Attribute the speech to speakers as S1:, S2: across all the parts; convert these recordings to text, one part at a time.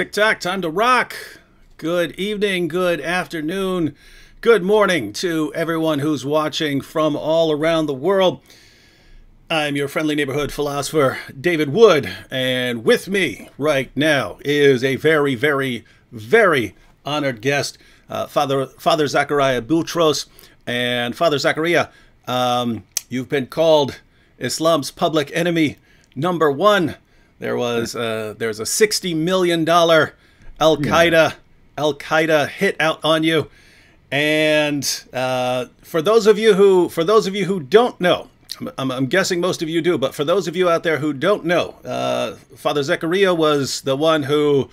S1: Tick tock, time to rock. Good evening, good afternoon, good morning to everyone who's watching from all around the world. I'm your friendly neighborhood philosopher, David Wood, and with me right now is a very, very, very honored guest, uh, Father Father Zakariah Botros. And Father Zakariah, um, you've been called Islam's public enemy number one. There was uh, there's a sixty million dollar Al Qaeda yeah. Al Qaeda hit out on you, and uh, for those of you who for those of you who don't know, I'm, I'm, guessing most of you do, but for those of you out there who don't know, uh, Father Zakariah was the one who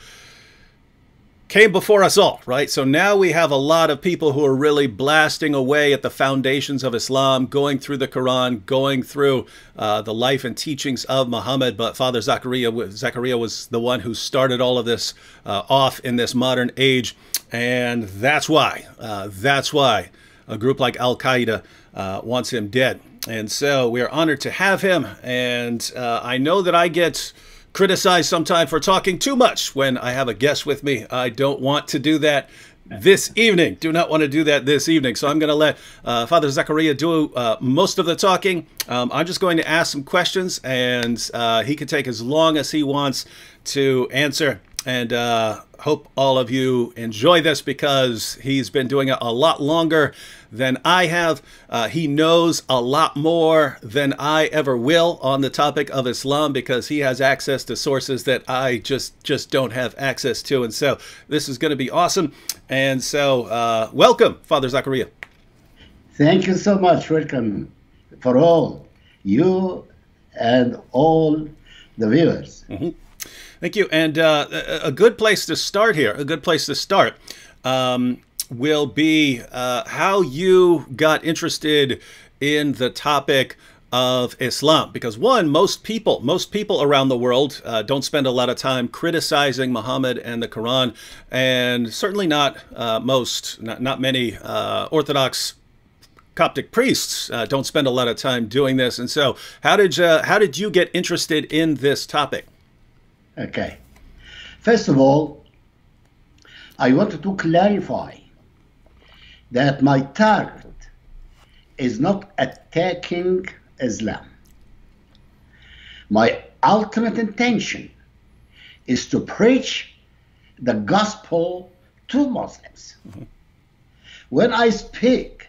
S1: came before us all, right? So now we have a lot of people who are really blasting away at the foundations of Islam, going through the Quran, going through uh, the life and teachings of Muhammad. But Father Zakariah, Zakariah was the one who started all of this uh, off in this modern age. And that's why, uh, that's why a group like Al Qaeda uh, wants him dead. And so we are honored to have him. And uh, I know that I get criticized sometimes for talking too much when I have a guest with me. I don't want to do that this evening. Do not want to do that this evening. So I'm going to let uh, Father Zakariah do uh, most of the talking. Um, I'm just going to ask some questions, and uh, he can take as long as he wants to answer. And uh, hope all of you enjoy this because he's been doing it a lot longer than I have. Uh, he knows a lot more than I ever will on the topic of Islam because he has access to sources that I just just don't have access to. And so this is going to be awesome. And so uh, welcome, Father Zakariah.
S2: Thank you so much. Welcome for all you and all the viewers.
S1: Mm -hmm. Thank you. And uh, a good place to start here, a good place to start, um, will be uh, how you got interested in the topic of Islam. Because one, most people, most people around the world uh, don't spend a lot of time criticizing Muhammad and the Quran, and certainly not uh, most, not, not many uh, Orthodox Coptic priests uh, don't spend a lot of time doing this. And so, how did how did you get interested in this topic?
S2: Okay. First of all, I wanted to clarify that my target is not attacking Islam. My ultimate intention is to preach the gospel to Muslims. Mm-hmm. When I speak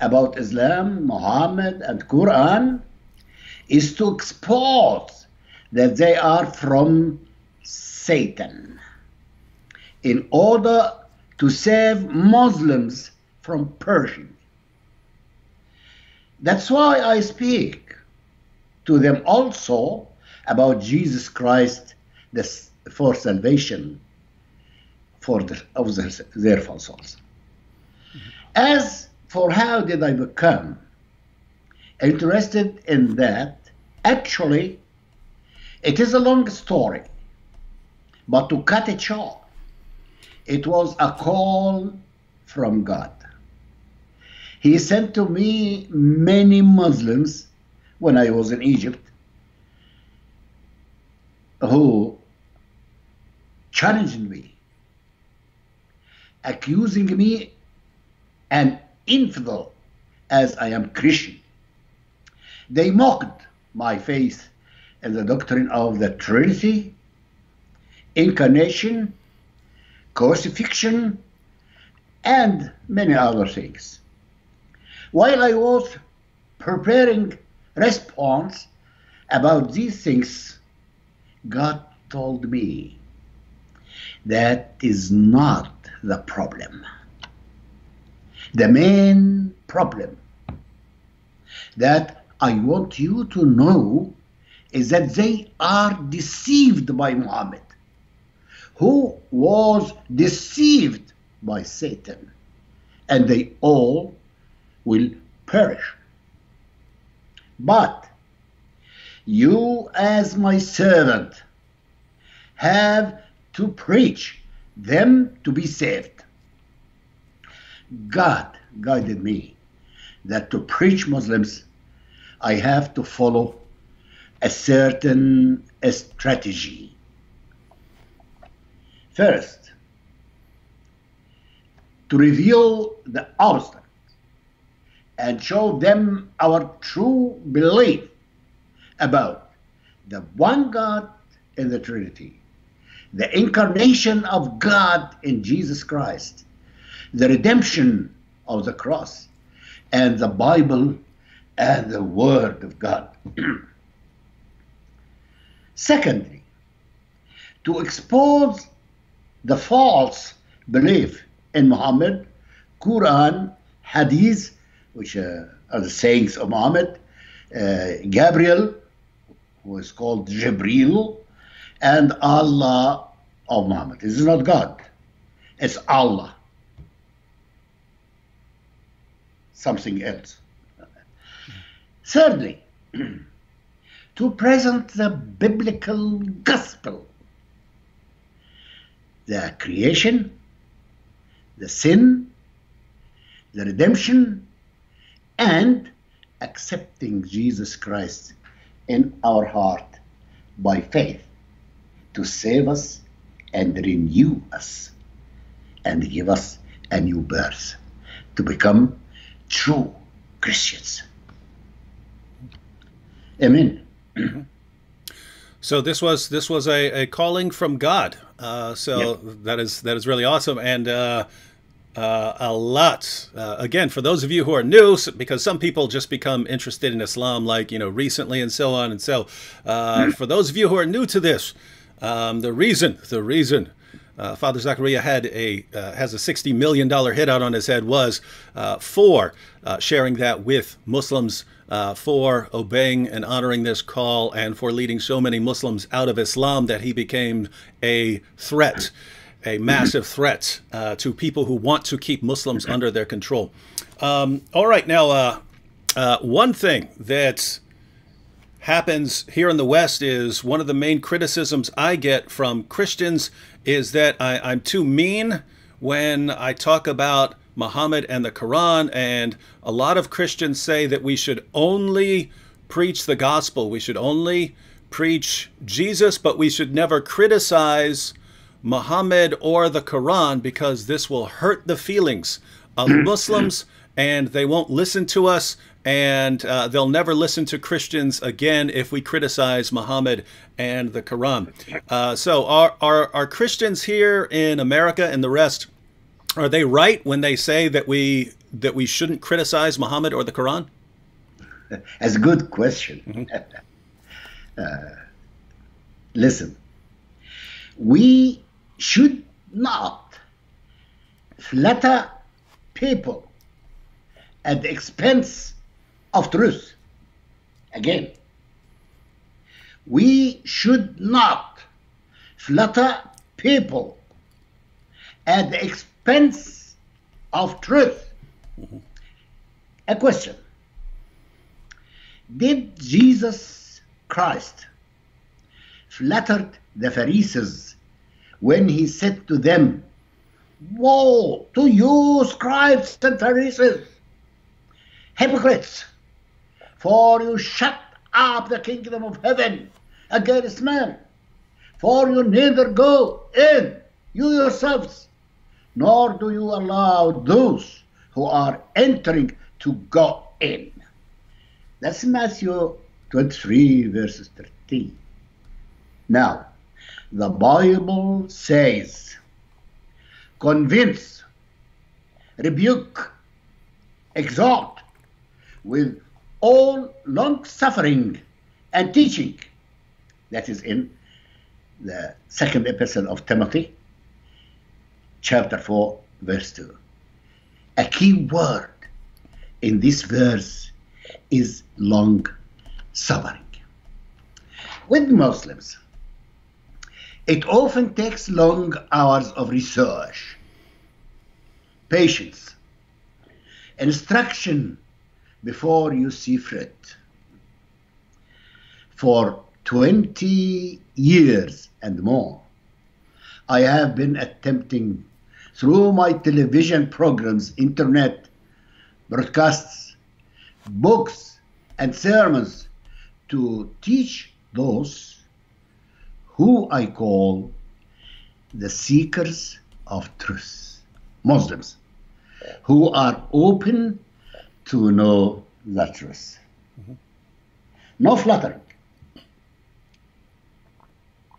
S2: about Islam, Muhammad, and Quran, is to expose that they are from Satan in order to save Muslims from Persian. That's why I speak to them also about Jesus Christ for salvation for the, of the, their false souls. As for how did I become interested in that, actually, it is a long story. But to cut it short, it was a call from God. He sent to me many Muslims when I was in Egypt who challenged me, accusing me an infidel as I am Christian. They mocked my faith in the doctrine of the Trinity, incarnation, crucifixion, and many other things. While I was preparing response about these things, God told me that is not the problem. The main problem that I want you to know is that they are deceived by Muhammad, who was deceived by Satan, and they all will perish. But you, as my servant, have to preach them to be saved. God guided me that to preach Muslims, I have to follow a certain strategy. First, to reveal the obstacles and show them our true belief about the one God in the Trinity, the incarnation of God in Jesus Christ, the redemption of the cross, and the Bible and the Word of God. Secondly, to expose the false belief in Muhammad, Quran, Hadith, which uh, are the sayings of Muhammad, uh, Gabriel, who is called Jibril, and Allah of Muhammad. This is not God, it's Allah. Something else. Thirdly, to present the biblical gospel the creation, the sin, the redemption, and accepting Jesus Christ in our heart by faith to save us and renew us and give us a new birth to become true Christians. Amen.
S1: So this was this was a, a calling from God. Uh, so yep. that is that is really awesome and uh, uh, a lot. Uh, again, for those of you who are new, because some people just become interested in Islam like you know recently and so on and so. Uh, for those of you who are new to this, um, the reason the reason uh, Father Zakariah had a uh, has a sixty million dollar hit out on his head was uh, for uh, sharing that with Muslims, uh, for obeying and honoring this call, and for leading so many Muslims out of Islam that he became a threat, a massive threat uh, to people who want to keep Muslims under their control. Um, all right, now one thing that happens here in the West is one of the main criticisms I get from Christians is that I, am too mean when I talk about Muhammad and the Quran. And a lot of Christians say that we should only preach the gospel, we should only preach Jesus, but we should never criticize Muhammad or the Quran because this will hurt the feelings of Muslims and they won't listen to us and uh, they'll never listen to Christians again if we criticize Muhammad and the Quran. Uh, so, are, are, are Christians here in America and the rest are they right when they say that we that we shouldn't criticize Muhammad or the Quran?
S2: That's a good question. Mm-hmm. uh, listen, we should not flatter people at the expense of truth. Again, we should not flatter people at the expense of truth. Mm-hmm. A question Did Jesus Christ flatter the Pharisees when he said to them, Woe to you, scribes and Pharisees, hypocrites! For you shut up the kingdom of heaven against men. For you neither go in, you yourselves, nor do you allow those who are entering to go in. That's Matthew 23, verses 13. Now, the Bible says, convince, rebuke, exhort with all long suffering and teaching. That is in the second epistle of Timothy, chapter 4, verse 2. A key word in this verse is long suffering. With Muslims, it often takes long hours of research, patience, instruction before you see fruit. For 20 years and more, I have been attempting through my television programs, internet, broadcasts, books, and sermons to teach those who I call the seekers of truth, Muslims, who are open to know the truth. Mm-hmm. No flattering.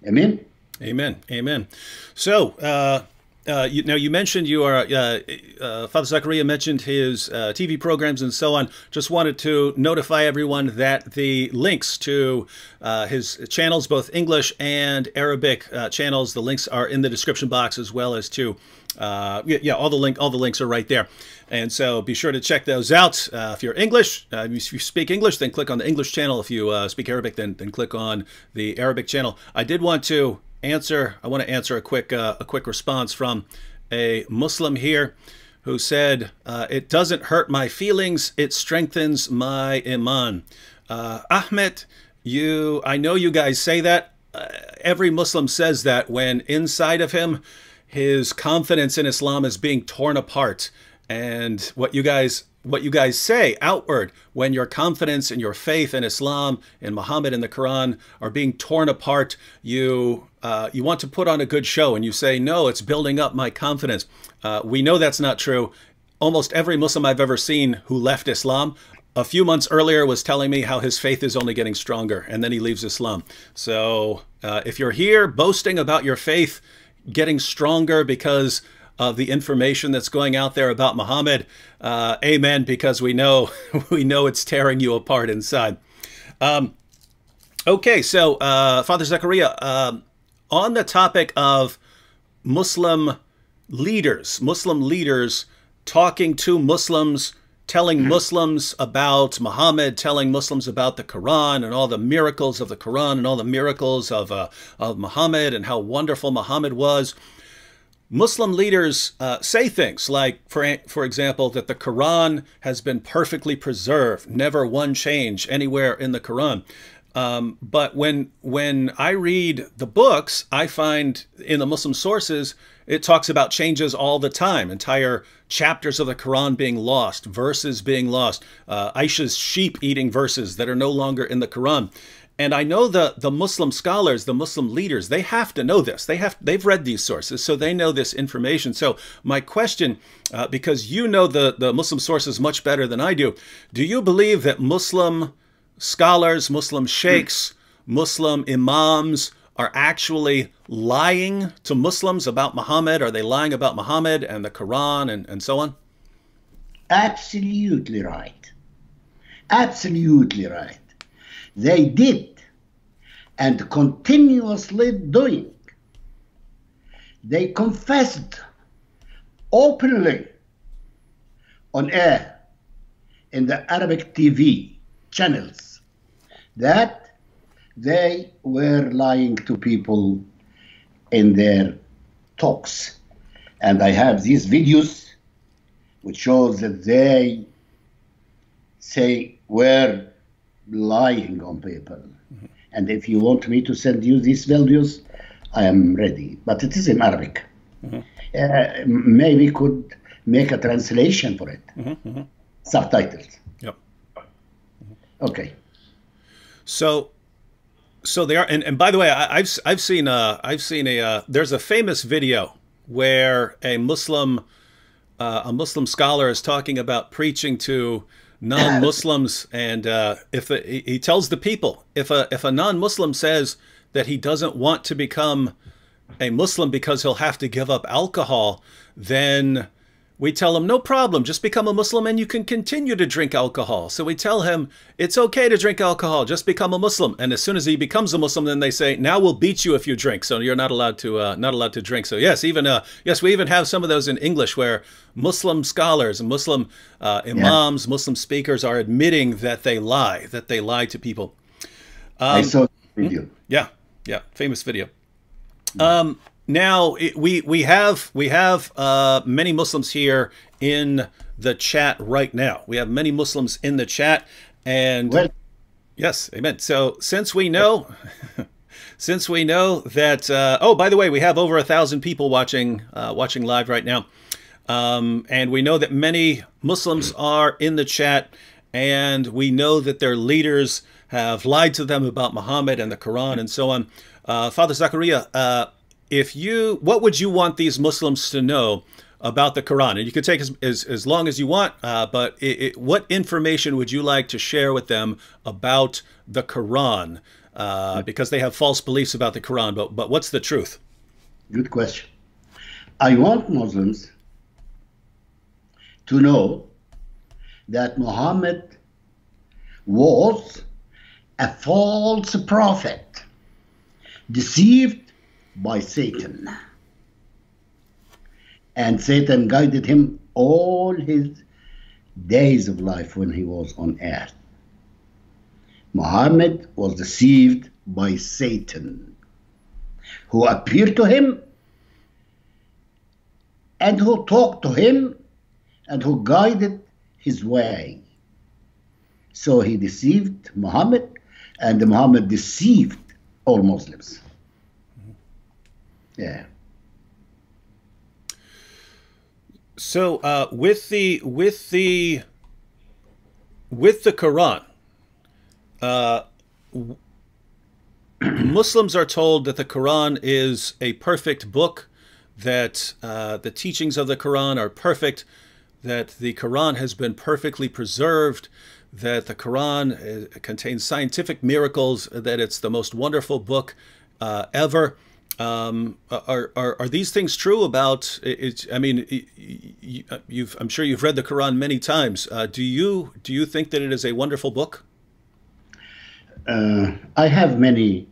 S2: Amen.
S1: Amen. Amen. So, uh, uh, you, now you mentioned you are uh, uh, Father Zakariah mentioned his uh, TV programs and so on. Just wanted to notify everyone that the links to uh, his channels, both English and Arabic channels, the links are in the description box as well as to yeah, yeah, all the link all the links are right there. And so be sure to check those out. if you're English, if you speak English, then click on the English channel. If you speak Arabic, then then click on the Arabic channel. I did want to answer. I want to answer a quick uh, a quick response from a Muslim here who said, uh, "It doesn't hurt my feelings; it strengthens my iman." Uh, Ahmed, you, I know you guys say that. Uh, every Muslim says that when inside of him, his confidence in Islam is being torn apart, and what you guys what you guys say outward when your confidence in your faith in Islam, in Muhammad, in the Quran are being torn apart. You uh, you want to put on a good show and you say, no, it's building up my confidence. Uh, we know that's not true. Almost every Muslim I've ever seen who left Islam a few months earlier was telling me how his faith is only getting stronger and then he leaves Islam. So uh, if you're here boasting about your faith getting stronger because of the information that's going out there about Muhammad. Uh, amen, because we know we know it's tearing you apart inside. Um, okay, so uh, Father Zakariah, uh, on the topic of Muslim leaders, Muslim leaders talking to Muslims, telling Muslims about Muhammad, telling Muslims about the Quran and all the miracles of the Quran and all the miracles of, uh, of Muhammad and how wonderful Muhammad was. Muslim leaders uh, say things like, for, for example, that the Quran has been perfectly preserved, never one change anywhere in the Quran. Um, but when when I read the books, I find in the Muslim sources it talks about changes all the time, entire chapters of the Quran being lost, verses being lost, uh, Aisha's sheep eating verses that are no longer in the Quran. And I know the the Muslim scholars, the Muslim leaders, they have to know this. They have they've read these sources, so they know this information. So my question, uh, because you know the the Muslim sources much better than I do, do you believe that Muslim scholars, Muslim sheikhs, Muslim imams are actually lying to Muslims about Muhammad? Are they lying about Muhammad and the Quran and, and so on?
S2: Absolutely right. Absolutely right they did and continuously doing. They confessed openly on air in the Arabic TV channels that they were lying to people in their talks. And I have these videos which shows that they say where lying on people. Mm-hmm. And if you want me to send you these values, I am ready. But it is in Arabic. Mm-hmm. Uh, maybe could make a translation for it. Mm-hmm. mm-hmm. Subtitles.
S1: Yep.
S2: Okay.
S1: So, so they are, and, and by the way, I, have I've seen uh I've seen a uh, there's a famous video where a Muslim uh, a Muslim scholar is talking about preaching to non-Muslims, and uh, if a, he tells the people, if a if a non-Muslim says that he doesn't want to become a Muslim because he'll have to give up alcohol, then we tell him, no problem, just become a Muslim and you can continue to drink alcohol. So we tell him, it's okay to drink alcohol, just become a Muslim. And as soon as he becomes a Muslim, then they say, now we'll beat you if you drink. So you're not allowed to, uh, not allowed to drink. So yes, even, uh, yes, we even have some of those in English where Muslim scholars Muslim uh, imams, yeah. Muslim speakers are admitting that they lie, that they lie to people.
S2: Um, I saw video. Hmm?
S1: Yeah, yeah, famous video. Um, now we we have we have uh, many Muslims here in the chat right now. We have many Muslims in the chat, and well, yes, amen. So since we know, since we know that, uh, oh, by the way, we have over a thousand people watching uh, watching live right now, um, and we know that many Muslims are in the chat, and we know that their leaders have lied to them about Muhammad and the Quran and so on. Uh, Father Zakariah, uh, if you, what would you want these Muslims to know about the Quran? And you can take as, as, as long as you want, uh, but it, it, what information would you like to share with them about the Quran? Uh, because they have false beliefs about the Quran, but, but what's the truth?
S2: Good question. I want Muslims to know that Muhammad was a false prophet deceived by Satan. And Satan guided him all his days of life when he was on earth. Muhammad was deceived by Satan, who appeared to him and who talked to him and who guided his way. So he deceived Muhammad, and Muhammad deceived all Muslims. Yeah.
S1: So uh, with the with the with the Quran, uh, Muslims are told that the Quran is a perfect book, that uh, the teachings of the Quran are perfect, that the Quran has been perfectly preserved, that the Quran uh, contains scientific miracles, that it's the most wonderful book uh, ever. Um, are, are, are these things true about it? I mean, you've, I'm sure you've read the Quran many times. Uh, do you do you think that it is a wonderful book?
S2: Uh, I have many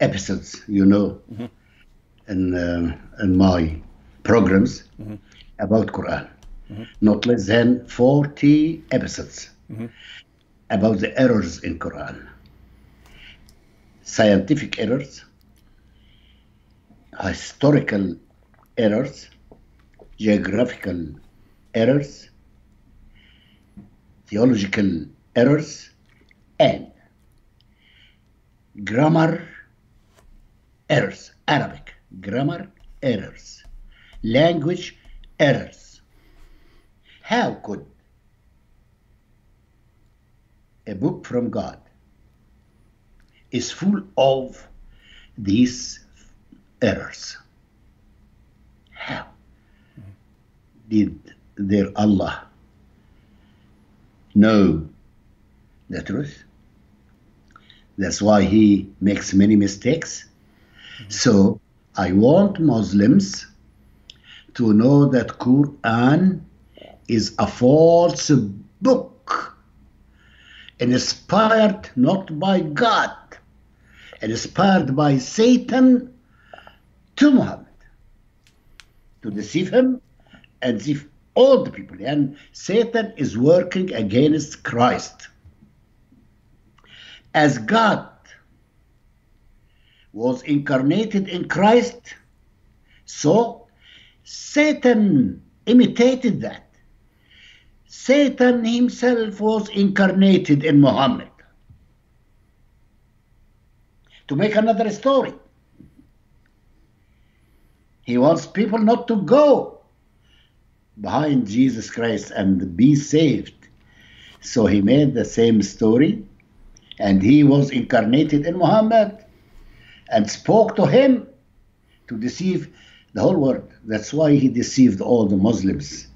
S2: episodes, you know, mm-hmm. in uh, in my programs mm-hmm. about Quran. Mm-hmm. Not less than forty episodes mm-hmm. about the errors in Quran, scientific errors historical errors, geographical errors, theological errors, and grammar errors, Arabic grammar errors, language errors. How could a book from God is full of these errors. How did their Allah know the truth? That's why he makes many mistakes. So I want Muslims to know that Quran is a false book inspired not by God, inspired by Satan to Muhammad to deceive him and deceive all the people. And Satan is working against Christ. As God was incarnated in Christ, so Satan imitated that. Satan himself was incarnated in Muhammad. To make another story. He wants people not to go behind Jesus Christ and be saved. So he made the same story, and he was incarnated in Muhammad and spoke to him to deceive the whole world. That's why he deceived all the Muslims.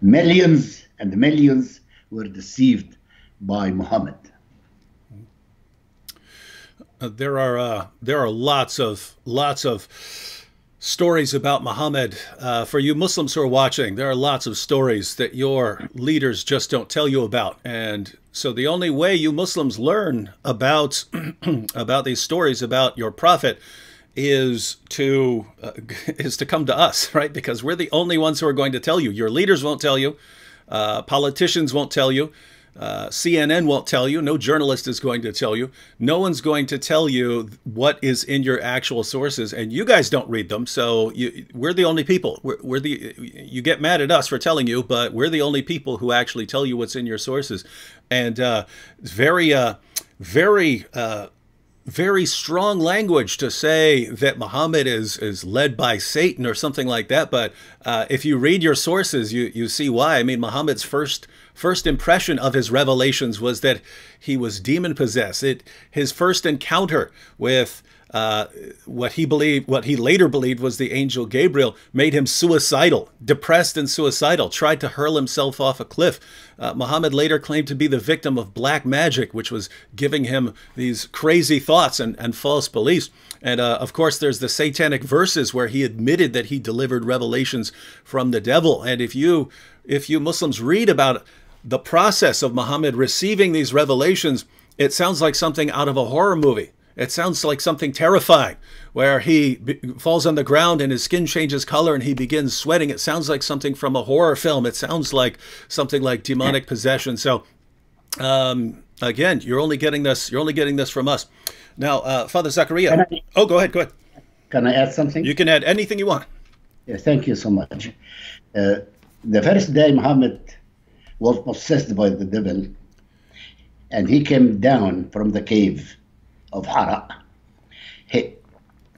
S2: Millions and millions were deceived by Muhammad.
S1: Uh, there are uh, there are lots of lots of stories about Muhammad. Uh, for you Muslims who are watching, there are lots of stories that your leaders just don't tell you about. And so the only way you Muslims learn about about these stories about your prophet is to uh, is to come to us, right? Because we're the only ones who are going to tell you. Your leaders won't tell you. Uh, politicians won't tell you. Uh, CNN won't tell you. No journalist is going to tell you. No one's going to tell you what is in your actual sources, and you guys don't read them. So you, we're the only people. We're, we're, the. You get mad at us for telling you, but we're the only people who actually tell you what's in your sources, and uh, it's very, uh, very. Uh, very strong language to say that Muhammad is is led by Satan or something like that. But uh, if you read your sources, you you see why. I mean, Muhammad's first first impression of his revelations was that he was demon possessed. It his first encounter with uh, what he believed, what he later believed was the angel Gabriel, made him suicidal, depressed and suicidal, tried to hurl himself off a cliff. Uh, Muhammad later claimed to be the victim of black magic, which was giving him these crazy thoughts and, and false beliefs. And uh, of course, there's the satanic verses where he admitted that he delivered revelations from the devil. And if you if you Muslims read about the process of Muhammad receiving these revelations, it sounds like something out of a horror movie. It sounds like something terrifying, where he falls on the ground and his skin changes color and he begins sweating. It sounds like something from a horror film. It sounds like something like demonic possession. So, um, again, you're only getting this. You're only getting this from us. Now, uh, Father Zakariah. I, oh, go ahead. Go ahead.
S2: Can I add something?
S1: You can add anything you want.
S2: Yeah, thank you so much. Uh, the first day Muhammad was possessed by the devil, and he came down from the cave of Hara, he,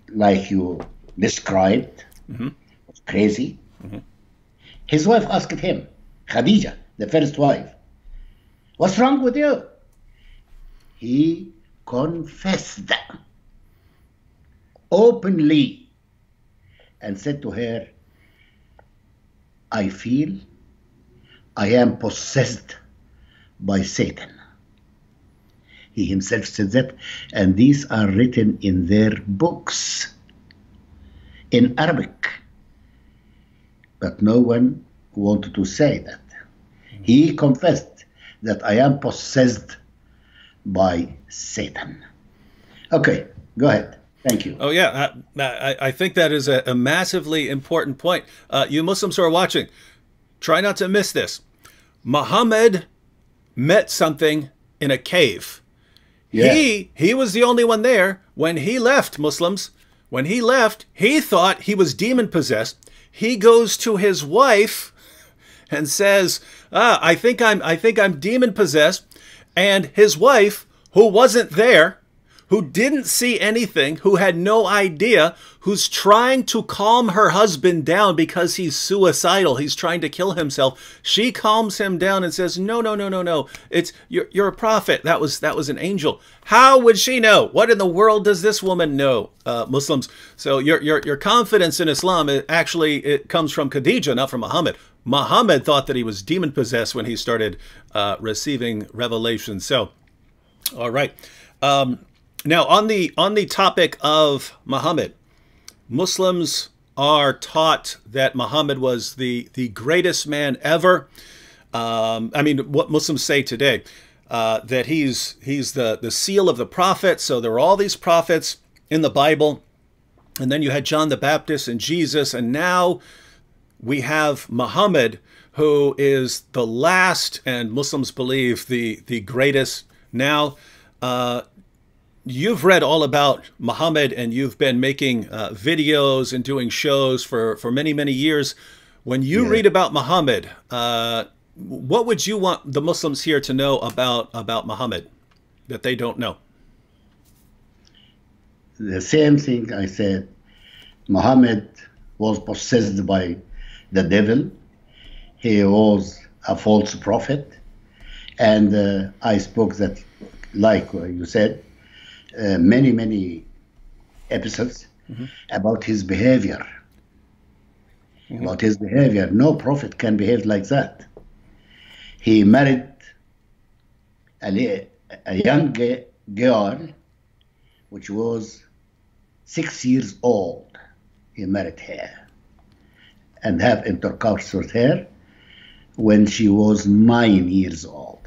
S2: like you described, mm-hmm. crazy. Mm-hmm. His wife asked him, Khadija, the first wife, What's wrong with you? He confessed openly and said to her, I feel I am possessed by Satan. He himself said that, and these are written in their books in Arabic. But no one wanted to say that. He confessed that I am possessed by Satan. Okay, go ahead. Thank you.
S1: Oh, yeah. I, I think that is a, a massively important point. Uh, you Muslims who are watching, try not to miss this. Muhammad met something in a cave. Yeah. He he was the only one there when he left Muslims. When he left, he thought he was demon possessed. He goes to his wife and says, "Ah, I think I'm I think I'm demon possessed." And his wife, who wasn't there, who didn't see anything, who had no idea, who's trying to calm her husband down because he's suicidal, he's trying to kill himself. She calms him down and says, "No, no, no, no, no. It's you're you're a prophet. That was that was an angel." How would she know? What in the world does this woman know? Uh, Muslims. So your your your confidence in Islam it actually it comes from Khadija, not from Muhammad. Muhammad thought that he was demon possessed when he started uh, receiving revelation. So, all right. Um, now, on the on the topic of Muhammad, Muslims are taught that Muhammad was the the greatest man ever. Um, I mean, what Muslims say today uh, that he's he's the the seal of the prophet. So there are all these prophets in the Bible, and then you had John the Baptist and Jesus, and now we have Muhammad, who is the last, and Muslims believe the the greatest. Now, uh, you've read all about Muhammad and you've been making uh, videos and doing shows for, for many, many years. When you yeah. read about Muhammad, uh, what would you want the Muslims here to know about, about Muhammad that they don't know?
S2: The same thing I said. Muhammad was possessed by the devil. He was a false prophet. And uh, I spoke that, like you said, uh, many, many episodes mm-hmm. about his behavior. Mm-hmm. About his behavior. No prophet can behave like that. He married a, a young girl which was six years old. He married her and have intercourse with her when she was nine years old.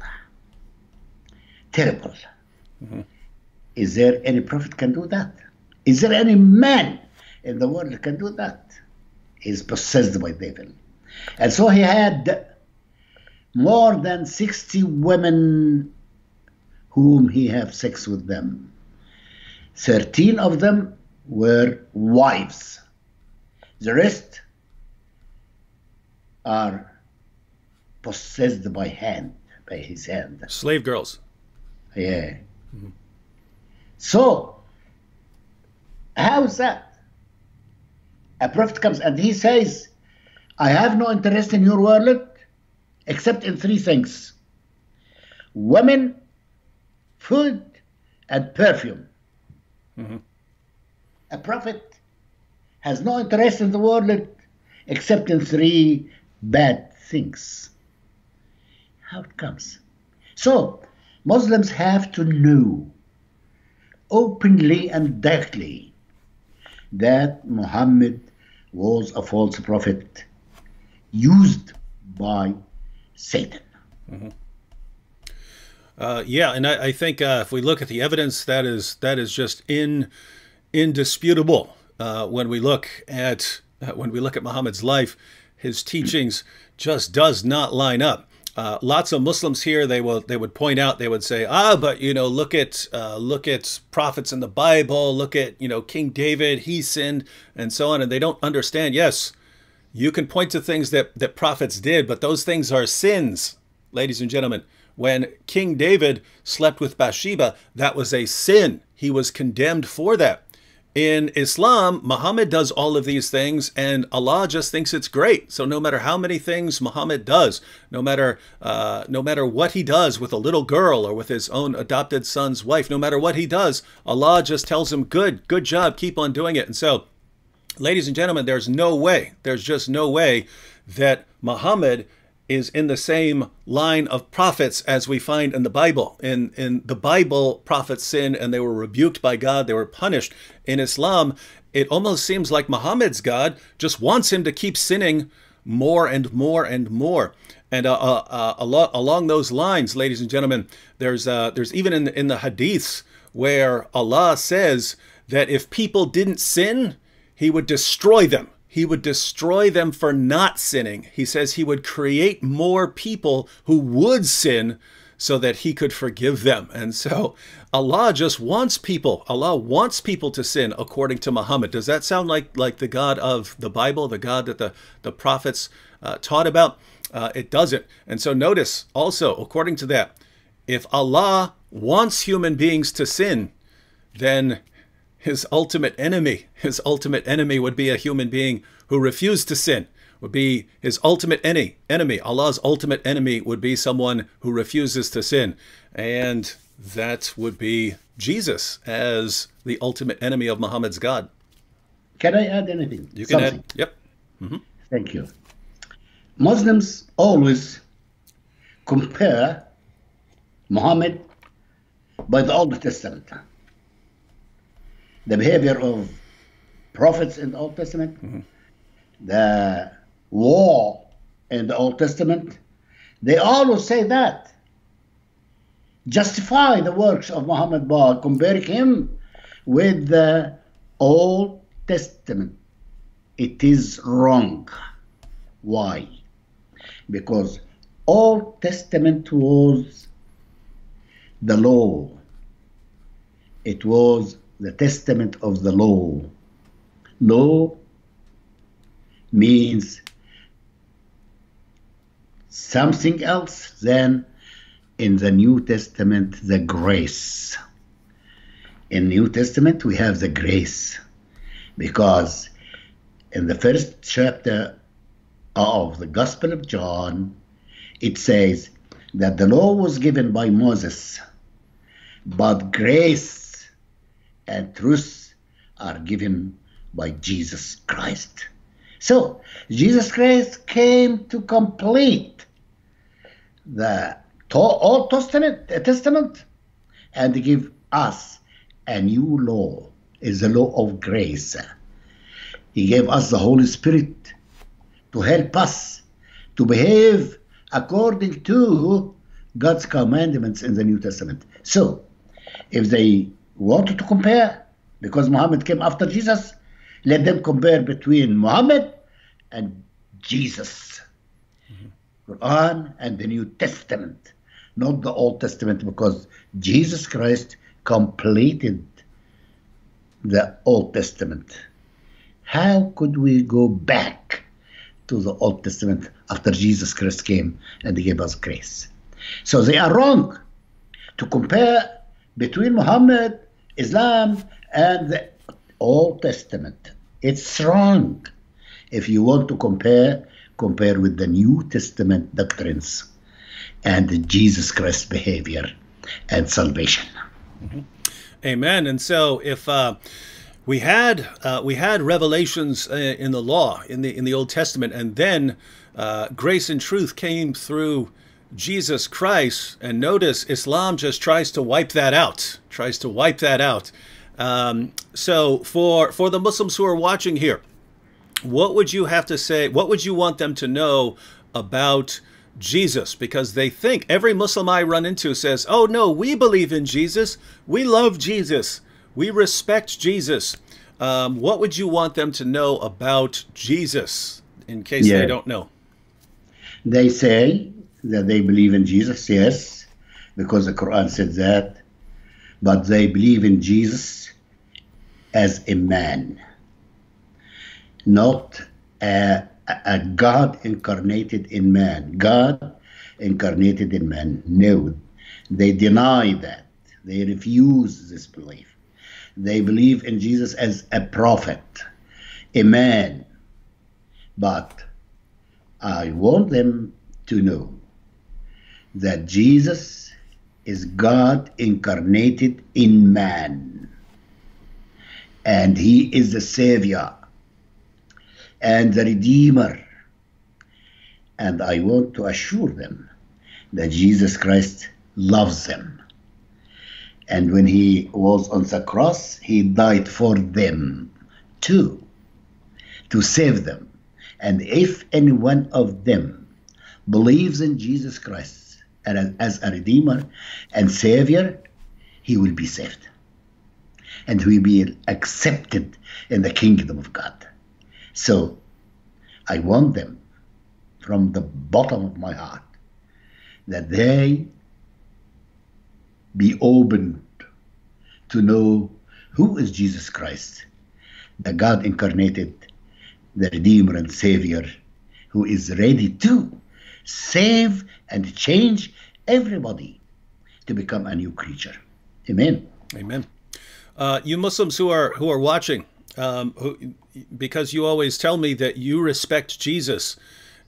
S2: Terrible. Mm-hmm. Is there any prophet can do that? Is there any man in the world that can do that? He's possessed by devil. And so he had more than 60 women whom he have sex with them. 13 of them were wives. The rest are possessed by hand, by his hand.
S1: Slave girls.
S2: Yeah. Mm-hmm. So, how's that? A prophet comes and he says, I have no interest in your world except in three things women, food, and perfume. Mm-hmm. a prophet has no interest in the world except in three bad things. How it comes. So, Muslims have to know openly and directly that Muhammad was a false prophet used by Satan. Mm-hmm.
S1: Uh, yeah, and I, I think uh, if we look at the evidence, that is that is just in indisputable. Uh, when we look at uh, when we look at Muhammad's life, his teachings just does not line up. Uh, lots of Muslims here they will they would point out they would say ah but you know look at uh, look at prophets in the Bible look at you know King David he sinned and so on and they don't understand. Yes you can point to things that that prophets did but those things are sins ladies and gentlemen. When King David slept with Bathsheba that was a sin. He was condemned for that in Islam, Muhammad does all of these things, and Allah just thinks it's great. So no matter how many things Muhammad does, no matter uh, no matter what he does with a little girl or with his own adopted son's wife, no matter what he does, Allah just tells him, "Good, good job, keep on doing it." And so, ladies and gentlemen, there's no way, there's just no way that Muhammad is in the same line of prophets as we find in the Bible. In in the Bible, prophets sinned and they were rebuked by God, they were punished. In Islam, it almost seems like Muhammad's God just wants him to keep sinning more and more and more. And uh, uh, uh, along, along those lines, ladies and gentlemen, there's uh, there's even in in the hadiths where Allah says that if people didn't sin, He would destroy them he would destroy them for not sinning. He says he would create more people who would sin so that he could forgive them. And so Allah just wants people. Allah wants people to sin according to Muhammad. Does that sound like like the God of the Bible, the God that the the prophets uh, taught about? Uh, it doesn't. And so notice also, according to that, if Allah wants human beings to sin, then his ultimate enemy, his ultimate enemy would be a human being who refused to sin, would be his ultimate enemy. Enemy, Allah's ultimate enemy would be someone who refuses to sin. And that would be Jesus as the ultimate enemy of Muhammad's God.
S2: Can I add anything?
S1: You can Something. add. Yep.
S2: Mm-hmm. Thank you. Muslims always compare Muhammad by the Old Testament the behavior of prophets in the Old Testament, mm-hmm. the war in the Old Testament, they always say that. Justify the works of Muhammad by comparing him with the Old Testament. It is wrong. Why? Because Old Testament was the law. It was the testament of the law. Law means something else than in the New Testament the grace. In New Testament we have the grace because in the first chapter of the Gospel of John it says that the law was given by Moses but grace and truth are given by Jesus Christ. So, Jesus Christ came to complete the Old Testament, uh, Testament and give us a new law, is the law of grace. He gave us the Holy Spirit to help us to behave according to God's commandments in the New Testament. So, if they wanted to compare because Muhammad came after Jesus. Let them compare between Muhammad and Jesus. Mm-hmm. Quran and the New Testament, not the Old Testament, because Jesus Christ completed the Old Testament. How could we go back to the Old Testament after Jesus Christ came and gave us grace? So they are wrong to compare between Muhammad Islam and the Old Testament. It's wrong. If you want to compare, compare with the New Testament doctrines and Jesus Christ's behavior and salvation.
S1: Mm-hmm. Amen. And so if uh, we had uh, we had revelations uh, in the law in the in the Old Testament, and then uh, grace and truth came through Jesus Christ. And notice Islam just tries to wipe that out, tries to wipe that out. Um, so for for the Muslims who are watching here, what would you have to say? What would you want them to know about Jesus? Because they think every Muslim I run into says, "Oh no, we believe in Jesus. We love Jesus." We respect Jesus. Um, what would you want them to know about Jesus in case yeah. they don't know?
S2: They say that they believe in Jesus, yes, because the Quran said that, but they believe in Jesus as a man, not a, a God incarnated in man. God incarnated in man. No, they deny that. They refuse this belief. They believe in Jesus as a prophet, a man. But I want them to know that Jesus is God incarnated in man. And he is the Savior and the Redeemer. And I want to assure them that Jesus Christ loves them. And when he was on the cross, he died for them too, to save them. And if any one of them believes in Jesus Christ as a Redeemer and Savior, he will be saved. And will be accepted in the kingdom of God. So I want them from the bottom of my heart that they be opened to know who is Jesus Christ, the God incarnated, the Redeemer and Savior, who is ready to save and change everybody to become a new creature. Amen.
S1: Amen. Uh, you Muslims who are who are watching, um, who, because you always tell me that you respect Jesus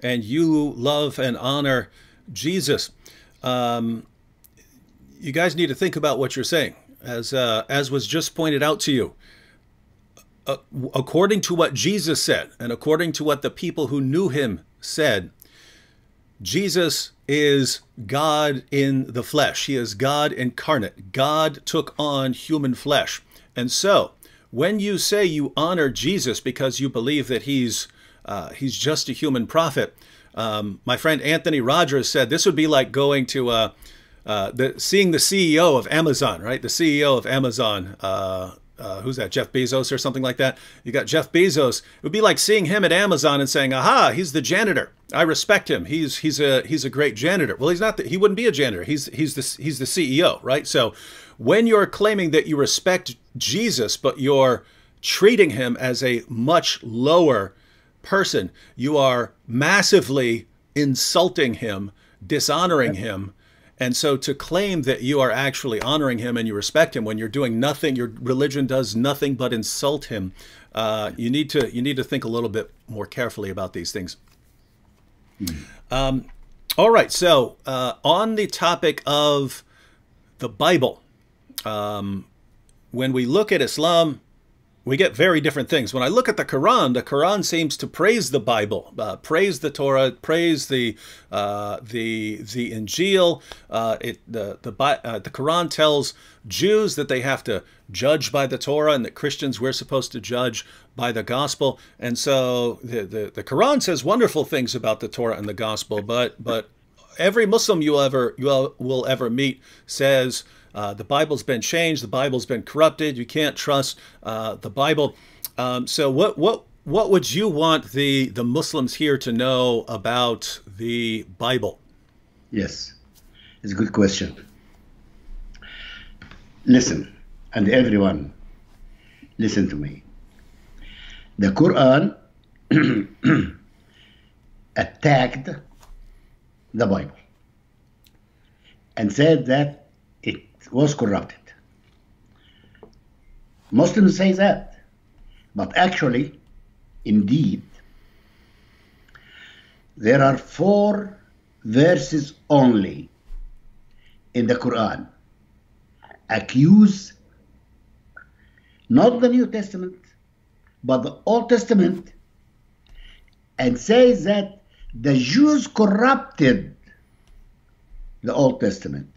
S1: and you love and honor Jesus. Um, you guys need to think about what you're saying, as uh, as was just pointed out to you. Uh, according to what Jesus said, and according to what the people who knew him said, Jesus is God in the flesh. He is God incarnate. God took on human flesh. And so, when you say you honor Jesus because you believe that he's uh, he's just a human prophet, um, my friend Anthony Rogers said this would be like going to a uh, the seeing the CEO of Amazon, right? The CEO of Amazon, uh, uh, who's that? Jeff Bezos or something like that. You got Jeff Bezos. It would be like seeing him at Amazon and saying, "Aha, he's the janitor. I respect him. He's he's a he's a great janitor." Well, he's not. The, he wouldn't be a janitor. He's he's the he's the CEO, right? So, when you're claiming that you respect Jesus, but you're treating him as a much lower person, you are massively insulting him, dishonoring him and so to claim that you are actually honoring him and you respect him when you're doing nothing, your religion does nothing but insult him. Uh, you need to you need to think a little bit more carefully about these things. Mm. Um, all right, so uh, on the topic of the Bible, um, when we look at Islam, we get very different things. When I look at the Quran, the Quran seems to praise the Bible, uh, praise the Torah, praise the uh, the the Injil. Uh, it the the uh, the Quran tells Jews that they have to judge by the Torah, and that Christians we're supposed to judge by the Gospel. And so the the, the Quran says wonderful things about the Torah and the Gospel, but but every Muslim you ever you will ever meet says uh, the Bible's been changed. The Bible's been corrupted. You can't trust uh, the Bible. Um, so what what what would you want the the Muslims here to know about the Bible?
S2: Yes, it's a good question. Listen, and everyone, listen to me. The Quran attacked the Bible and said that was corrupted. Muslims say that, but actually, indeed, there are four verses only in the Quran accuse not the New Testament, but the Old Testament, and says that the Jews corrupted the Old Testament.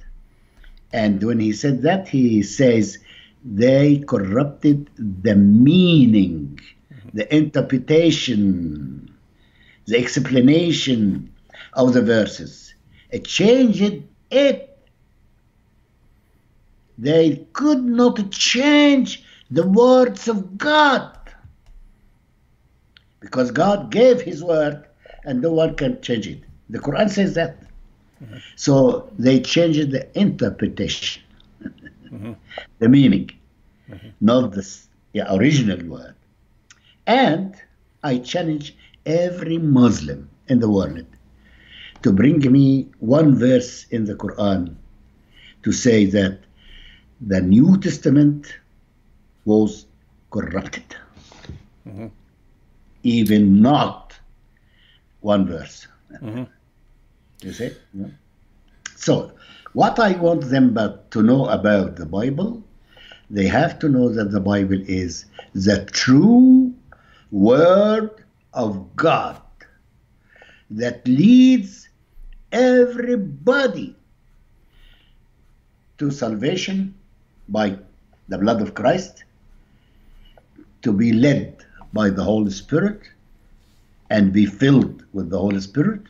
S2: And when he said that, he says they corrupted the meaning, the interpretation, the explanation of the verses. It changed it. They could not change the words of God because God gave His word and no one can change it. The Quran says that. Mm-hmm. So they changed the interpretation, mm-hmm. the meaning, mm-hmm. not the yeah, original word. And I challenge every Muslim in the world to bring me one verse in the Quran to say that the New Testament was corrupted. Mm-hmm. Even not one verse. Mm-hmm. You see? Yeah. So, what I want them but to know about the Bible, they have to know that the Bible is the true Word of God that leads everybody to salvation by the blood of Christ, to be led by the Holy Spirit and be filled with the Holy Spirit,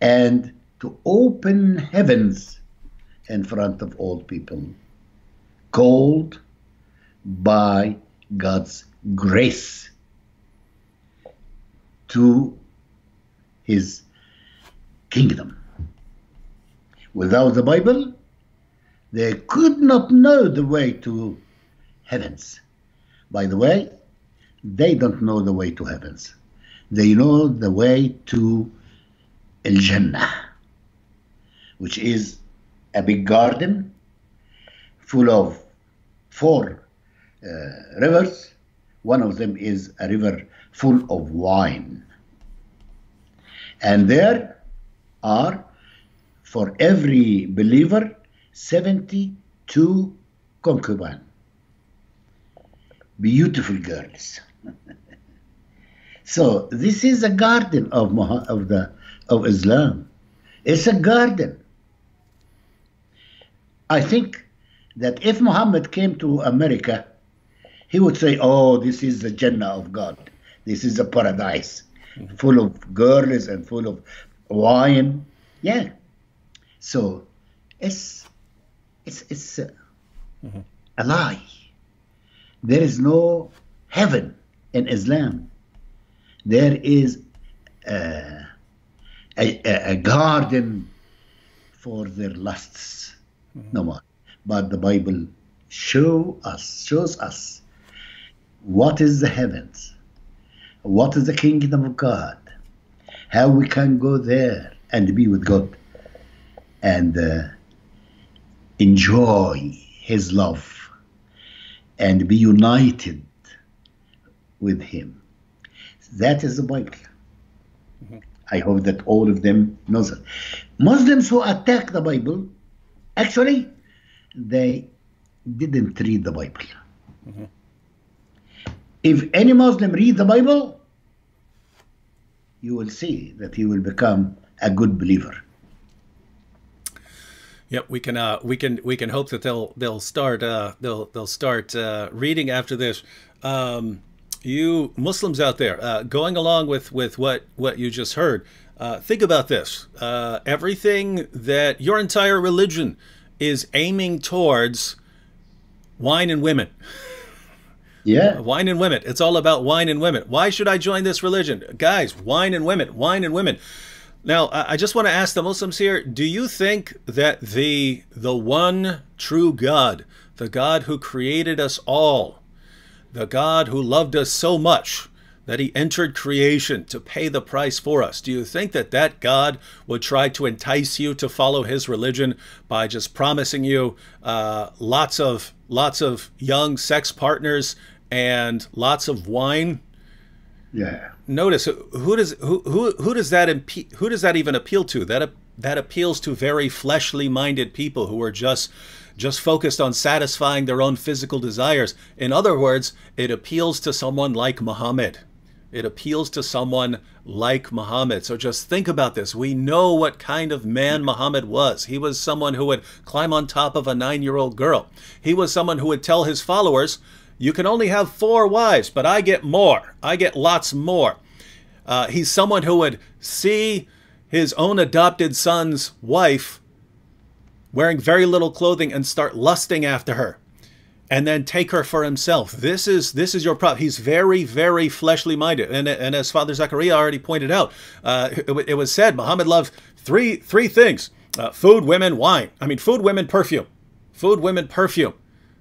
S2: and to open heavens in front of all people, called by God's grace to his kingdom. Without the Bible, they could not know the way to heavens. By the way, they don't know the way to heavens. They know the way to Jannah, which is a big garden full of four uh, rivers. One of them is a river full of wine. And there are, for every believer, 72 concubines. Beautiful girls. so this is a garden of, of, the, of Islam. It's a garden. I think that if Muhammad came to America, he would say, Oh, this is the Jannah of God. This is a paradise full of girls and full of wine. Yeah. So it's it's it's uh, mm-hmm. a lie. There is no heaven in Islam. There is uh, a, a, garden for their lusts, mm-hmm. no more. But the Bible show us shows us what is the heavens, what is the kingdom of God, how we can go there and be with God and uh, enjoy His love and be united with Him. That is the Bible. Mm-hmm. I hope that all of them know that. Muslims who attack the Bible, actually, they didn't read the Bible. Mm-hmm. If any Muslim read the Bible, you will see that he will become a good believer.
S1: Yep, we can uh, we can we can hope that they'll they'll start uh, they'll they'll start uh, reading after this. Um, you Muslims out there, uh, going along with with what what you just heard, uh, think about this. Uh, everything that your entire religion is aiming towards wine and women.
S2: Yeah.
S1: Wine and women. It's all about wine and women. Why should I join this religion? Guys, wine and women, wine and women. Now, I just want to ask the Muslims here, do you think that the the one true God, the God who created us all, the God who loved us so much that he entered creation to pay the price for us, do you think that that God would try to entice you to follow his religion by just promising you uh, lots of lots of young sex partners and lots of wine.
S2: Yeah.
S1: Notice who does who who who does that impe- who does that even appeal to? That that appeals to very fleshly minded people who are just just focused on satisfying their own physical desires. In other words, it appeals to someone like Muhammad. It appeals to someone like Muhammad. So just think about this. We know what kind of man Muhammad was. He was someone who would climb on top of a nine year old girl. He was someone who would tell his followers, You can only have four wives, but I get more. I get lots more. Uh, he's someone who would see his own adopted son's wife wearing very little clothing and start lusting after her and then take her for himself. This is this is your problem. He's very very fleshly minded, and and as Father Zakariah already pointed out, uh, it, it, was said Muhammad loved three three things: uh, food, women, wine. I mean, food, women, perfume. Food, women, perfume.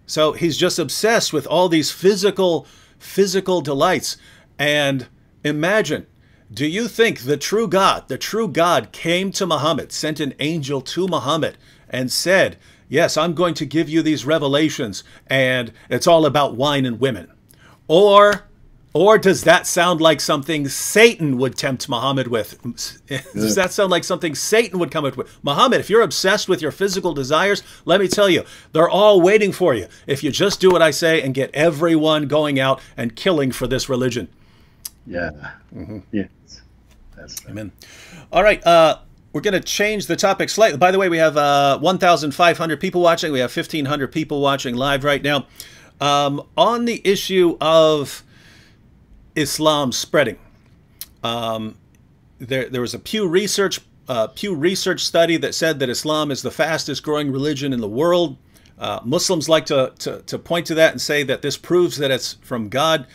S1: So he's just obsessed with all these physical physical delights. And imagine, do you think the true God, the true God, came to Muhammad, sent an angel to Muhammad, and said? yes, I'm going to give you these revelations and it's all about wine and women. Or or does that sound like something Satan would tempt Muhammad with? does that sound like something Satan would come up with? Muhammad, if you're obsessed with your physical desires, let me tell you, they're all waiting for you. If you just do what I say and get everyone going out and killing for this religion.
S2: Yeah. Mm-hmm. Yes.
S1: That's. Amen. All right. Uh, we're going to change the topic slightly. By the way, we have uh, 1,500 people watching. We have 1,500 people watching live right now. Um, on the issue of Islam spreading, um, there, there was a Pew Research uh, Pew Research study that said that Islam is the fastest growing religion in the world. Uh, Muslims like to, to, to point to that and say that this proves that it's from God.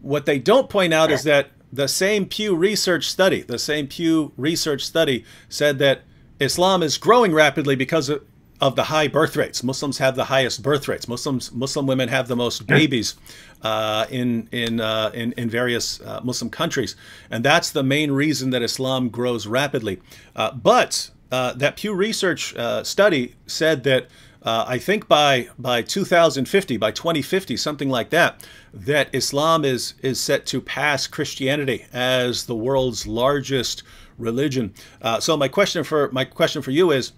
S1: What they don't point out is that the same Pew Research study, the same Pew Research study said that Islam is growing rapidly because of, of the high birth rates. Muslims have the highest birth rates. Muslims, Muslim women have the most babies uh, in in, uh, in in various uh, Muslim countries, and that's the main reason that Islam grows rapidly. Uh, but uh, that Pew Research uh, study said that uh, I think by by 2050, by 2050, something like that, that Islam is is set to pass Christianity as the world's largest religion. Uh, so my question for my question for you is.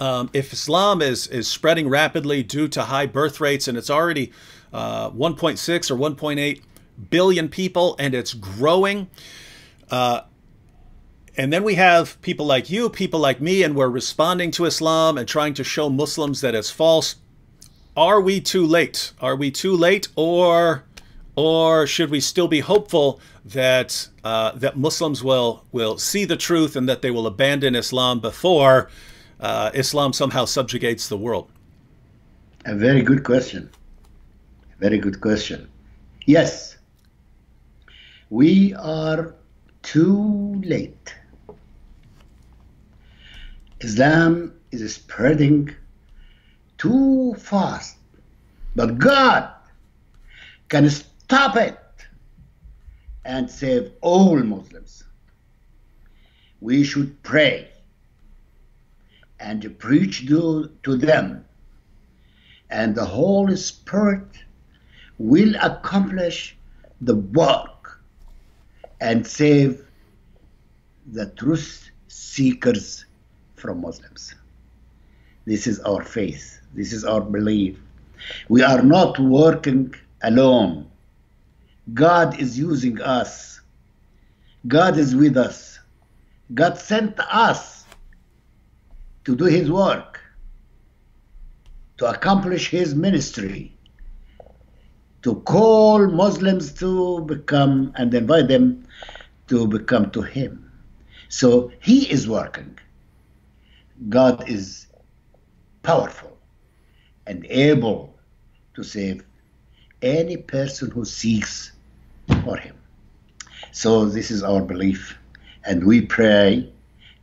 S1: Um, if Islam is, is spreading rapidly due to high birth rates and it's already uh, 1.6 or 1.8 billion people and it's growing, uh, and then we have people like you, people like me, and we're responding to Islam and trying to show Muslims that it's false. Are we too late? Are we too late, or or should we still be hopeful that uh, that Muslims will will see the truth and that they will abandon Islam before uh, Islam somehow subjugates the world?
S2: A very good question. A Very good question. Yes, we are too late. Islam is spreading too fast. But God can stop it and save all Muslims. We should pray and preach to, to them, and the Holy Spirit will accomplish the work and save the truth seekers from Muslims. This is our faith. This is our belief. We are not working alone. God is using us. God is with us. God sent us to do His work, to accomplish His ministry, to call Muslims to become and invite them to become to Him. So He is working. God is powerful and able to save any person who seeks for him. So this is our belief and we pray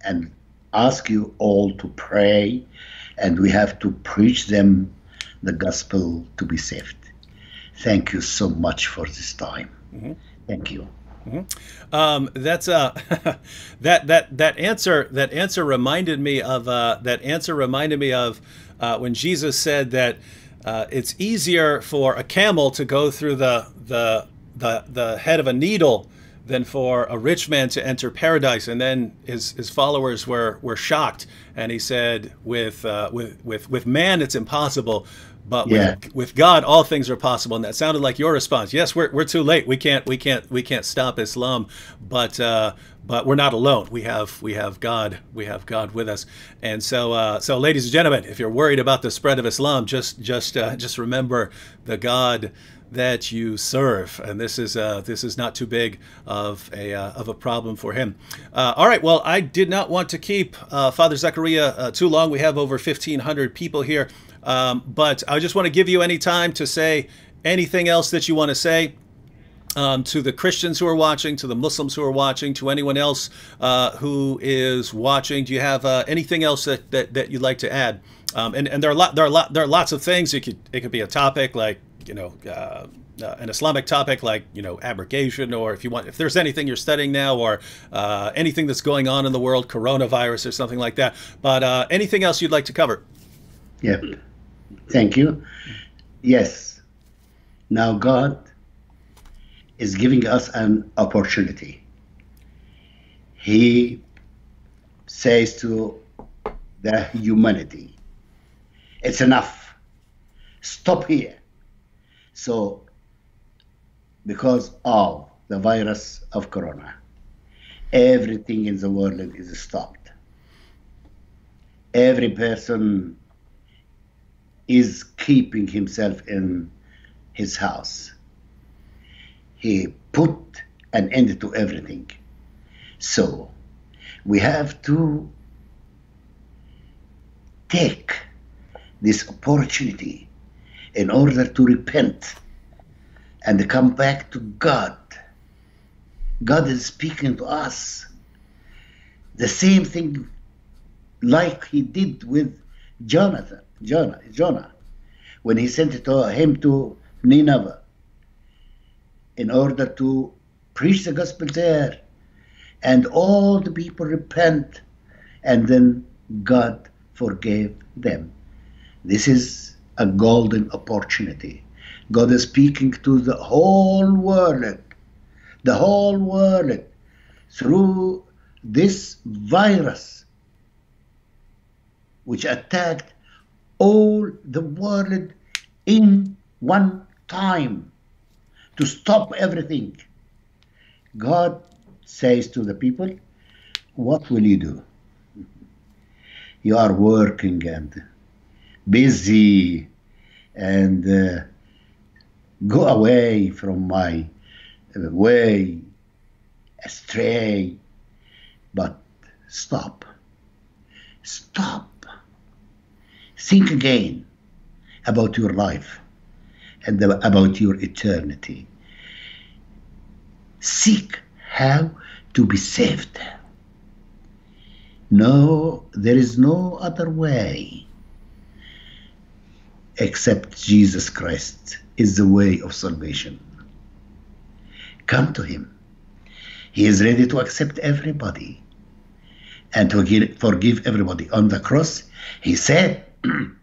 S2: and ask you all to pray and we have to preach them the gospel to be saved. Thank you so much for this time. Mm-hmm. Thank you.
S1: Mm-hmm. Um, that's uh, that that that answer that answer reminded me of uh, that answer reminded me of uh, when Jesus said that uh, it's easier for a camel to go through the the the, the head of a needle than for a rich man to enter paradise. And then his, his followers were, were shocked. And he said, with, uh, with, with, with man, it's impossible. But yeah. with, with God, all things are possible. And that sounded like your response. Yes, we're, we're too late. We can't, we can't, we can't stop Islam. But, uh, but we're not alone. We have we have God. We have God with us. And so uh, so, ladies and gentlemen, if you're worried about the spread of Islam, just just uh, just remember the God that you serve, and this is uh, this is not too big of a uh, of a problem for him. Uh, all right. Well, I did not want to keep uh, Father Zakariah uh, too long. We have over 1,500 people here, um, but I just want to give you any time to say anything else that you want to say um, to the Christians who are watching, to the Muslims who are watching, to anyone else uh, who is watching. Do you have uh, anything else that, that, that, you'd like to add? Um, and, and there are lot, there are lot, there are lots of things. It could it could be a topic like you know uh, uh, an Islamic topic like you know abrogation, or if you want, if there's anything you're studying now, or uh, anything that's going on in the world, coronavirus or something like that. But uh, anything else you'd like to cover?
S2: Yeah, thank you. Yes. Now God is giving us an opportunity. He says to the humanity, it's enough. Stop here. So, because of the virus of corona, everything in the world is stopped. Every person is keeping himself in his house he put an end to everything. So we have to take this opportunity in order to repent and come back to God. God is speaking to us. The same thing like he did with Jonathan, Jonah, Jonah, when he sent it to him to Nineveh in order to preach the gospel there. And all the people repent, and then God forgave them. This is a golden opportunity. God is speaking to the whole world, the whole world, through this virus which attacked all the world in one time to stop everything. God says to the people, What will you do? You are working and busy and uh, go away from my way astray. But stop. Stop. Think again about your life and about your eternity. Seek how to be saved. No, there is no other way except Jesus Christ is the way of salvation. Come to Him. He is ready to accept everybody and to forgive everybody. On the cross, He said,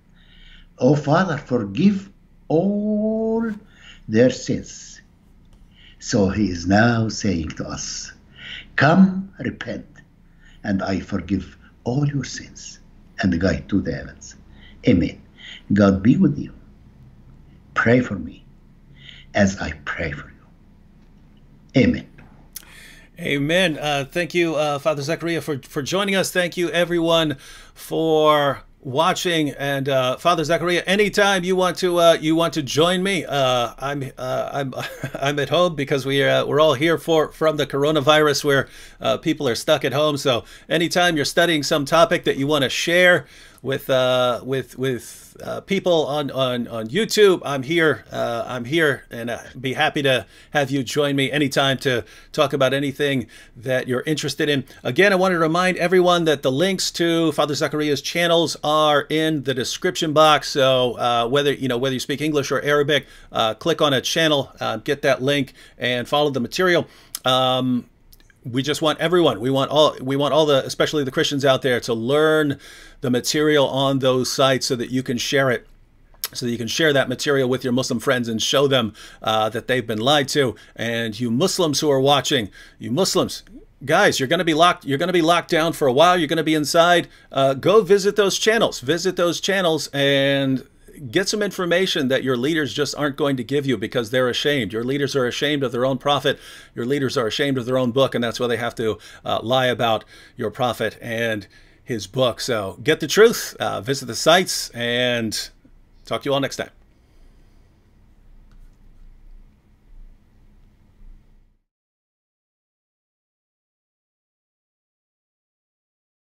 S2: Oh Father, forgive all their sins. So he is now saying to us, Come, repent, and I forgive all your sins and guide to the heavens. Amen. God be with you. Pray for me as I pray for you. Amen.
S1: Amen. Uh, thank you, uh, Father Zakariah, for, for joining us. Thank you, everyone, for watching. And uh, Father Zakariah anytime you want to uh, you want to join me uh, I'm uh, I'm I'm at home because we uh, we're all here for from the coronavirus where uh, people are stuck at home. So anytime you're studying some topic that you want to share with with with uh, people on, on, on YouTube, I'm here. Uh, I'm here and I'd uh, be happy to have you join me anytime to talk about anything that you're interested in. Again, I want to remind everyone that the links to Father Zakariah's channels are in the description box. So uh, whether you know whether you speak English or Arabic, uh, click on a channel, uh, get that link, and follow the material. Um, we just want everyone we want all we want all the especially the christians out there to learn the material on those sites so that you can share it so that you can share that material with your Muslim friends and show them uh, that they've been lied to. And you Muslims who are watching, you Muslims, guys, you're going to be locked. You're going to be locked down for a while. You're going to be inside. Uh, go visit those channels. Visit those channels and get some information that your leaders just aren't going to give you because they're ashamed. Your leaders are ashamed of their own prophet. Your leaders are ashamed of their own book, and that's why they have to uh, lie about your prophet and his book. So get the truth. Uh, visit the sites and talk to you all next time.